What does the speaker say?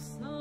snow.